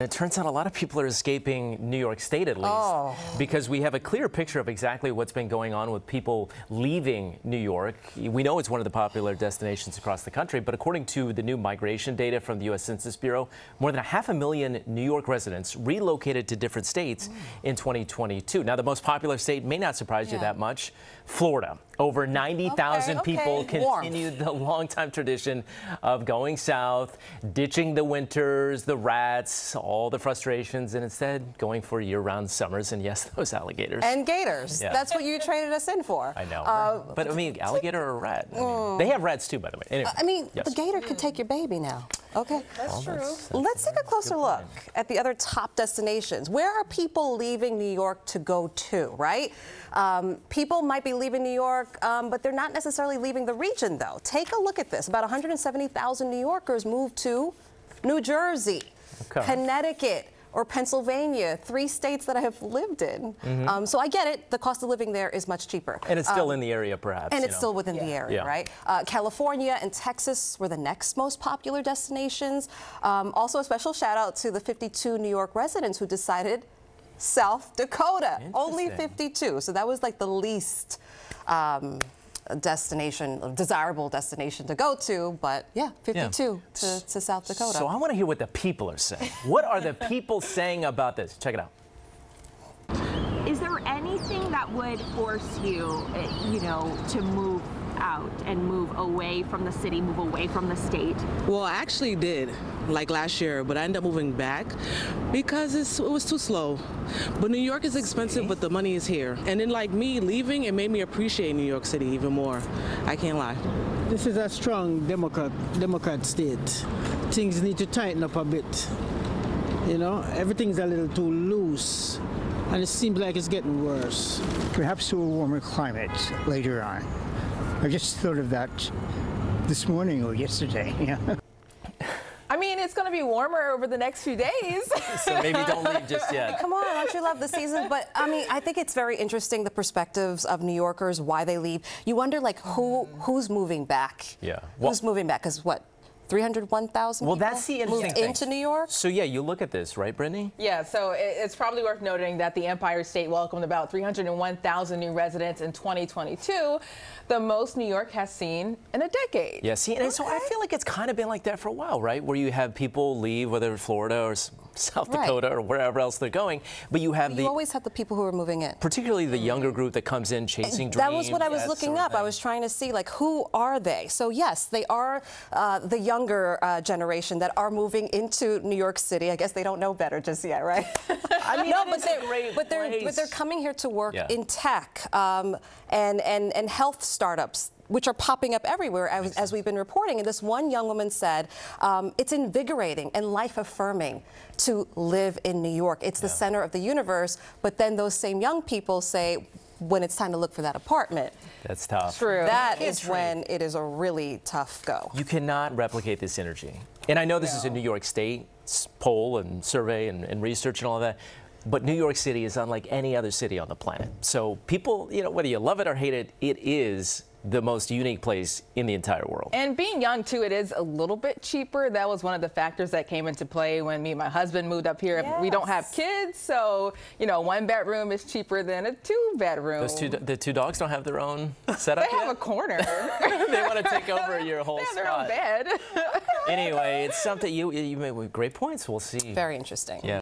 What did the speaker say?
It turns out a lot of people are escaping New York State, at least, Oh. because we have a clear picture of exactly what's been going on with people leaving New York. We know it's one of the popular destinations across the country, but according to the new migration data from the U.S. Census Bureau, more than a half a million New York residents relocated to different states mm. in 2022. Now, the most popular state may not surprise you that much Florida. Over 90,000 Okay, people okay. Warmth. continue the longtime tradition of going south, ditching the winters, the rats, all the frustrations, and instead going for year-round summers. And yes, those alligators. And gators. Yeah. That's what you traded us in for. I know. Uh, but I mean, alligator or rat? I mean, They have rats too, by the way. Anyway, I mean, yes. the gator could take your baby now. Okay. Well, that's- Let's take a closer look at the other top destinations. Where are people leaving New York to go to, right? Um, people might be leaving New York, um, but they're not necessarily leaving the region, though. Take a look at this. About 170,000 New Yorkers moved to New Jersey, Okay. Connecticut, or Pennsylvania, three states that I have lived in. Um, so I get it. The cost of living there is much cheaper. And it's still in the area, perhaps. And it's know. still within the area, Yeah. right? Uh, California and Texas were the next most popular destinations. Um, also, a special shout out to the 52 New York residents who decided South Dakota. Only 52. So that was like the least. Um, destination, desirable destination to go to, but yeah, 52 To, to South Dakota. So I want to hear what the people are saying. what are the people saying about this? Check it out. Is there anything that would force you, uh, you know, to move out and move away from the city, move away from the state? Well, I actually did, like last year, but I ended up moving back because it's, it was too slow. But New York is expensive, but the money is here. And then, like me leaving, it made me appreciate New York City even more. I can't lie. This is a strong Democrat Democrat state. Things need to tighten up a bit. You know, everything's a little too loose, and it seems like it's getting worse. perhaps to a warmer climate later on. I just thought of that this morning or yesterday. Yeah. I mean, it's going to be warmer over the next few days. So maybe don't leave just yet. Come on, don't you love the season? But I mean, I think it's very interesting the perspectives of New Yorkers, why they leave. You wonder like who who's moving back? Yeah. Well- who's moving back? Because what, 301,000 Well, people that's the interesting moved thing. into New York? So yeah, you look at this, right, Brittany? yeah, so it's probably worth noting that the Empire State welcomed about 301,000 new residents in 2022, the most New York has seen in a decade. Yeah, see, and so I feel like it's kind of been like that for a while, right? Where you have people leave, whether Florida or S- South Right. Dakota or wherever else they're going, but you have You the, You always have the people who are moving in. particularly the younger group that comes in chasing dreams. That was what I was looking up. I was trying to see, like, who are they? So, yes, they are uh, the younger uh, generation that are moving into New York City. I guess they don't know better just yet, right? I mean, no, but is they're, great but they're, but they're coming here to work Yeah. in tech um, and, and, and health startups. Which are popping up everywhere as, as we've been reporting. And this one young woman said, um, it's invigorating and life affirming to live in New York. It's the center of the universe. But then those same young people say, when it's time to look for that apartment, That's tough. True. that is trade. when it is a really tough go. You cannot replicate this energy. And I know this is a New York State poll and survey and, and research and all that, but New York City is unlike any other city on the planet. So people, you know, whether you love it or hate it, it is the most unique place in the entire world. And being young, too, it is a little bit cheaper. That was one of the factors that came into play when me and my husband moved up here. We don't have kids, so, you know, one bedroom is cheaper than a two bedroom. Those two, the two dogs don't have their own setup they have a corner. they want to take over your whole they have their own bed. Anyway, it's something you you made with great points. We'll see. Very interesting. Yeah.